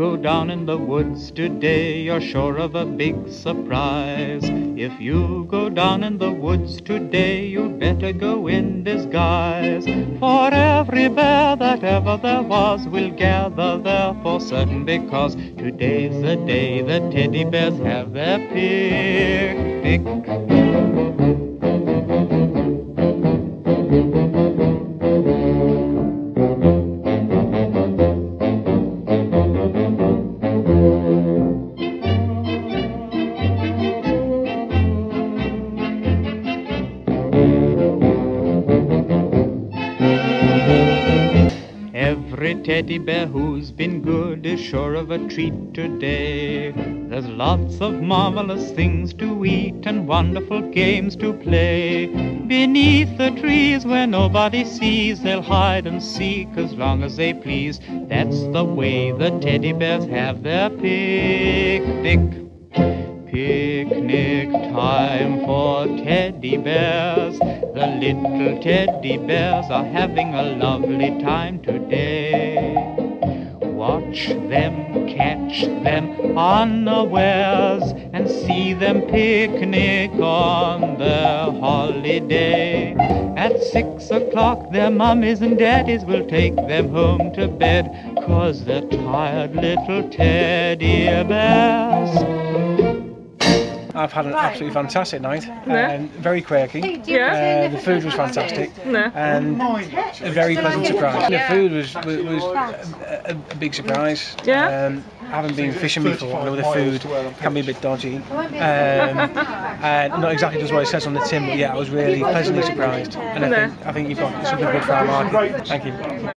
down in the woods today, you're sure of a big surprise. If you go down in the woods today, you'd better go in disguise. For every bear that ever there was will gather there for certain, because today's the day the teddy bears have their picnic. Every teddy bear who's been good is sure of a treat today. There's lots of marvelous things to eat and wonderful games to play. Beneath the trees where nobody sees, they'll hide and seek as long as they please. That's the way the teddy bears have their picnic. Picnic time for teddy bears. The little teddy bears are having a lovely time today. Them, catch them unawares, and see them picnic on their holiday. At six o'clock, their mummies and daddies will take them home to bed, cause they're tired little teddy bears. I've had an absolutely fantastic night. Yeah. Um, very quirky. Yeah. Uh, the food was fantastic. Yeah. And a very pleasant surprise. The food was was, was a, a, a big surprise. Yeah. Um, having been fishing before, I know the food can be a bit dodgy. Um, and not exactly just what it says on the tin, but yeah, I was really pleasantly surprised. And I think I think you've got something good for our market. Thank you.